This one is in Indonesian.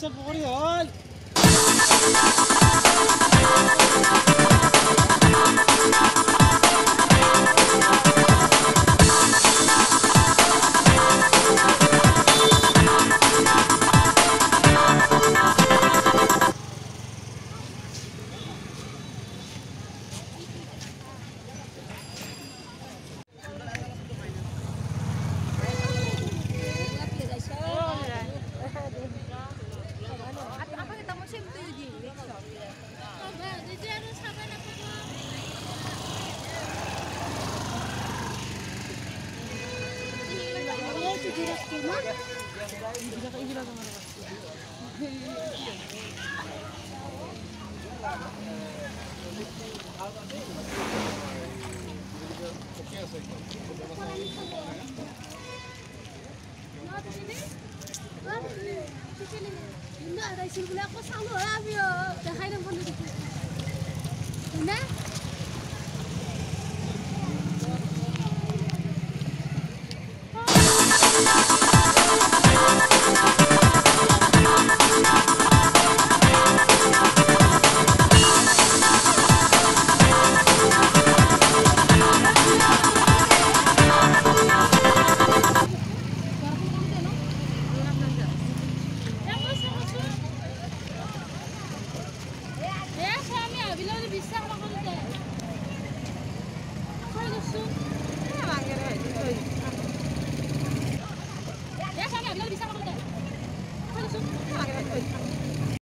Hadi. পুখুৰী হ'ল aku sama lah yo deখাই নাম বন্ধু বিশ্বাস নকৰোঁ